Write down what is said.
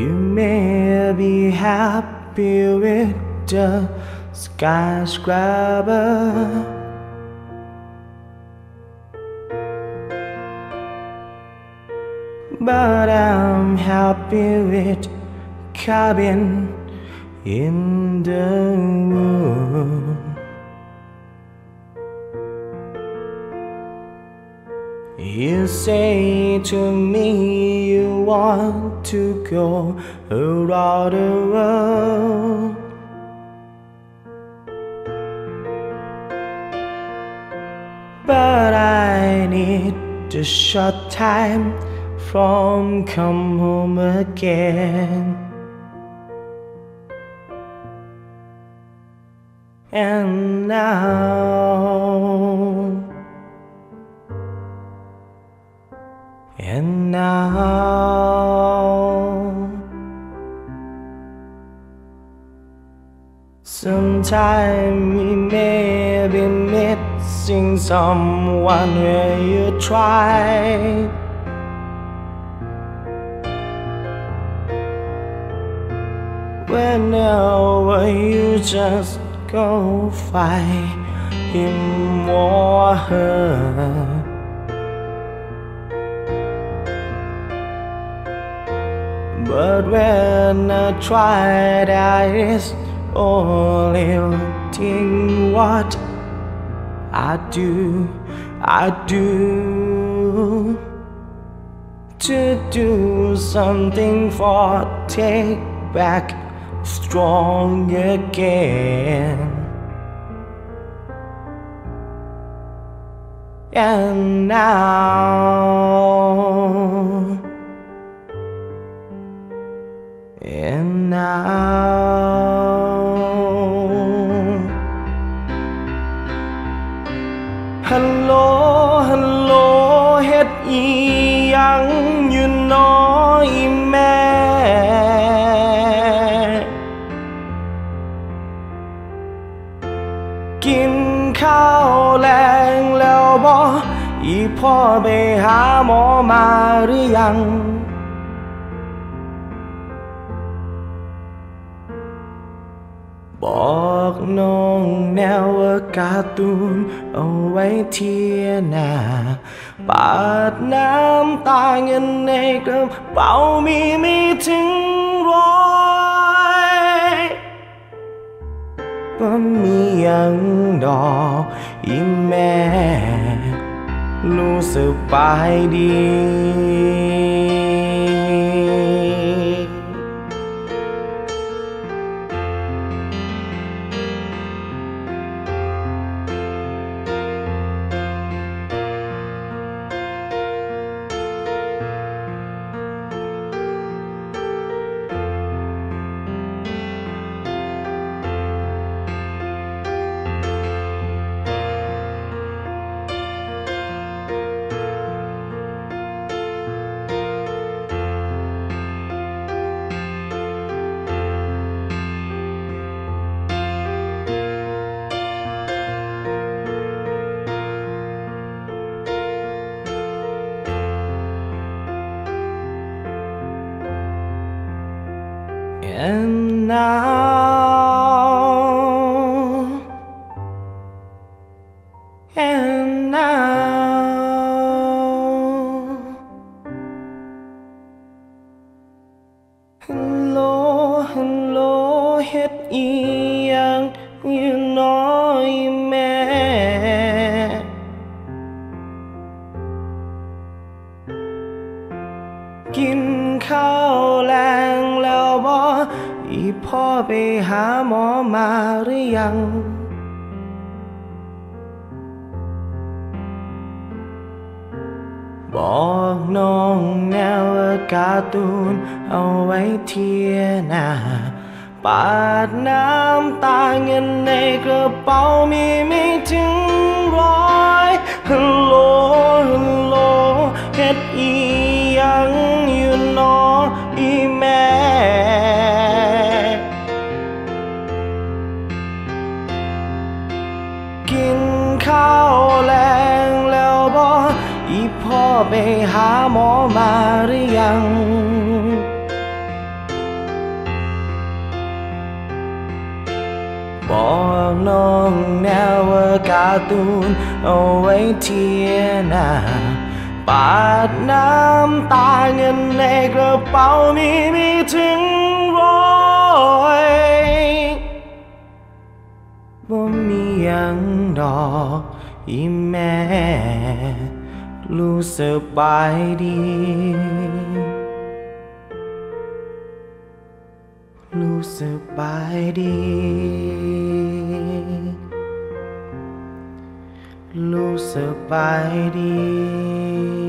You may be happy with the skyscraper. But I'm happy with cabin in the moon. You say to me you want to go around the world. But I need a short time from come home again. And now, now, sometime we may be missing someone where you tried. Whenever you just go fight him or her. But when I try, that is only thing what I do, I do to do something for take back strong again. And now, hello, hello, เฮ็ดอีหยังอยู่น้อยแม่ กินข้าวแรงแล้วบ่อีพ่อไปหาหมอมาหรือยังบอก น้องแนวว่าการ์ตูนเอาไว้เทียนาปาดน้ำตาเงินในกระเป๋ามีไม่ถึงร้อยบ่มียังดอกอีแม่รู้สึกบายดี And now, พ่อไปหาหมอมาหรือยัง บอกน้องแนวว่าการ์ตูนเอาไว้เทียนาปาดน้ำตาเงินในกระเป๋ามีไม่ถึงร้อยฮัลโหลฮัลโหลเฮ็ดอีหยัง ไปหาหมอมาหรือยัง บอกน้องแนวว่าการ์ตูนเอาไว้เทียนะปาดน้ำตาเงินในกระเป๋ามีมีถึงร้อยบ่มียังดอกอีแม่ รู้สบายดี รู้สบายดี รู้สบายดี